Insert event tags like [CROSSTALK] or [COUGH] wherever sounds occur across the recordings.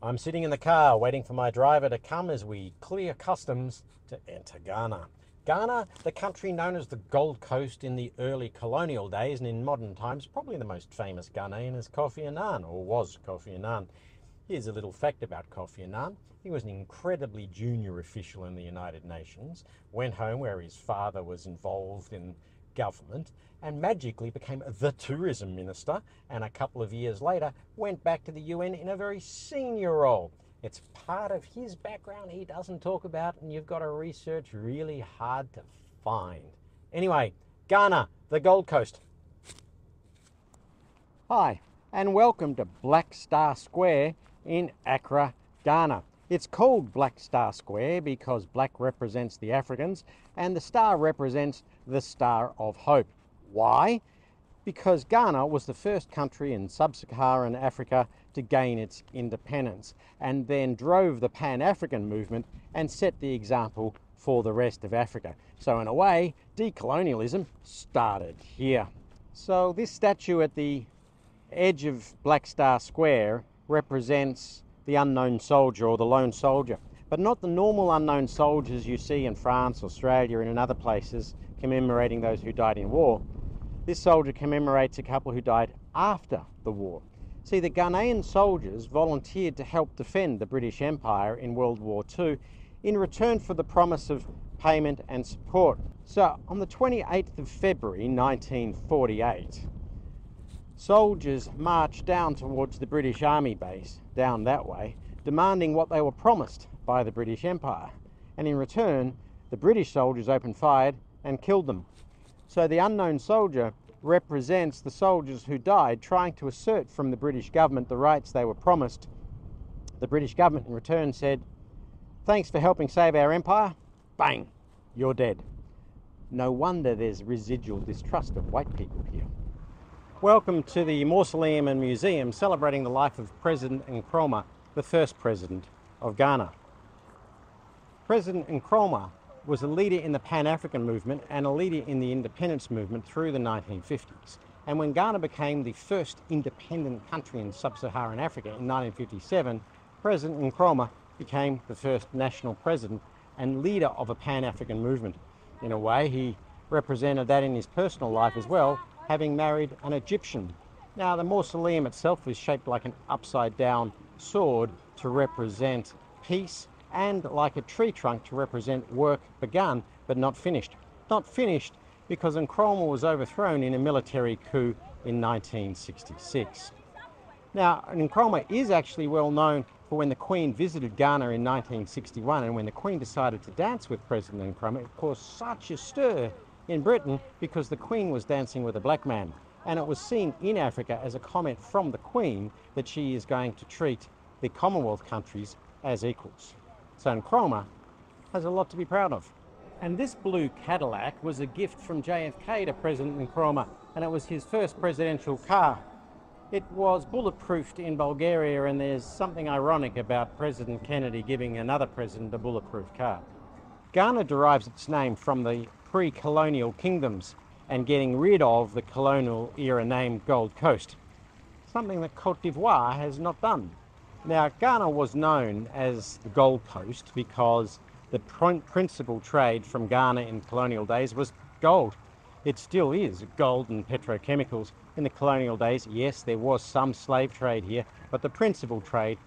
I'm sitting in the car waiting for my driver to come as we clear customs to enter Ghana. Ghana, the country known as the Gold Coast in the early colonial days and in modern times, probably the most famous Ghanaian is Kofi Annan, or was Kofi Annan. Here's a little fact about Kofi Annan. He was an incredibly junior official in the United Nations, went home where his father was involved in government, and magically became the tourism minister, and a couple of years later went back to the UN in a very senior role. It's part of his background he doesn't talk about, and you've got to research really hard to find. Anyway, Ghana, the Gold Coast. Hi, and welcome to Black Star Square in Accra, Ghana. It's called Black Star Square because black represents the Africans and the star represents the Star of Hope. Why? Because Ghana was the first country in sub Saharan Africa to gain its independence and then drove the Pan African movement and set the example for the rest of Africa. So, in a way, decolonialism started here. So, this statue at the edge of Black Star Square represents the unknown soldier or the lone soldier, but not the normal unknown soldiers you see in France, Australia, and in other places commemorating those who died in war. This soldier commemorates a couple who died after the war. See, the Ghanaian soldiers volunteered to help defend the British Empire in World War II in return for the promise of payment and support. So, on the 28th of February 1948, soldiers marched down towards the British Army base, down that way, demanding what they were promised by the British Empire. And in return, the British soldiers opened fire and killed them. So the unknown soldier represents the soldiers who died trying to assert from the British government the rights they were promised. The British government in return said, Thanks for helping save our empire. Bang, you're dead. No wonder there's residual distrust of white people here. Welcome to the Mausoleum and Museum celebrating the life of President Nkrumah, the first president of Ghana. President Nkrumah was a leader in the Pan-African movement and a leader in the independence movement through the 1950s. And when Ghana became the first independent country in sub-Saharan Africa in 1957, President Nkrumah became the first national president and leader of a Pan-African movement. In a way, he represented that in his personal life as well having married an Egyptian. Now, the mausoleum itself is shaped like an upside down sword to represent peace and like a tree trunk to represent work begun but not finished. Not finished because Nkrumah was overthrown in a military coup in 1966. Now, Nkrumah is actually well known for when the Queen visited Ghana in 1961 and when the Queen decided to dance with President Nkrumah, it caused such a stir in Britain because the Queen was dancing with a black man. And it was seen in Africa as a comment from the Queen that she is going to treat the Commonwealth countries as equals. So Nkrumah has a lot to be proud of. And this blue Cadillac was a gift from JFK to President Nkrumah, and it was his first presidential car. It was bulletproofed in Bulgaria, and there's something ironic about President Kennedy giving another president a bulletproof car. Ghana derives its name from the pre-colonial kingdoms and getting rid of the colonial era name Gold Coast, something that Cote d'Ivoire has not done. Now, Ghana was known as the Gold Coast because the principal trade from Ghana in colonial days was gold. It still is gold and petrochemicals. In the colonial days, yes, there was some slave trade here, but the principal trade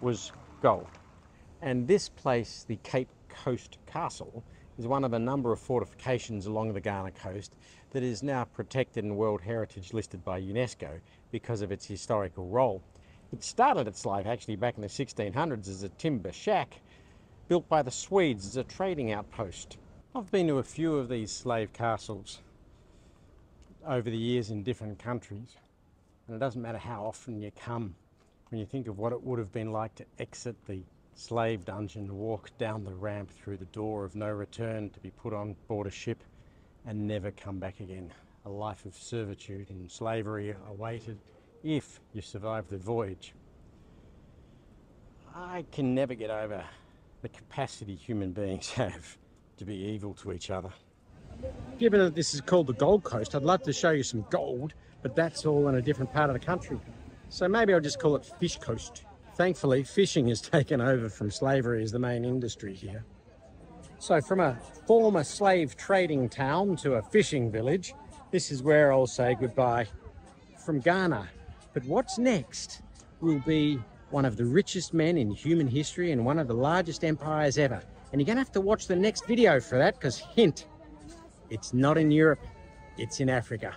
was gold. And this place, the Cape Coast Castle, is one of a number of fortifications along the Ghana coast that is now protected and World Heritage listed by UNESCO because of its historical role. It started its life actually back in the 1600s as a timber shack built by the Swedes as a trading outpost. I've been to a few of these slave castles over the years in different countries and it doesn't matter how often you come when you think of what it would have been like to exit the slave dungeon, walk down the ramp through the door of no return to be put on board a ship and never come back again. A life of servitude and slavery awaited if you survive the voyage. I can never get over the capacity human beings [LAUGHS] have to be evil to each other. Given that this is called the Gold Coast, I'd love to show you some gold, but that's all in a different part of the country. So maybe I'll just call it Fish Coast. Thankfully, fishing has [LAUGHS] taken over from slavery as the main industry here. So from a former slave trading town to a fishing village, this is where I'll say goodbye from Ghana. But what's next will be one of the richest men in human history and one of the largest empires ever. And you're going to have to watch the next video for that because hint, it's not in Europe, it's in Africa.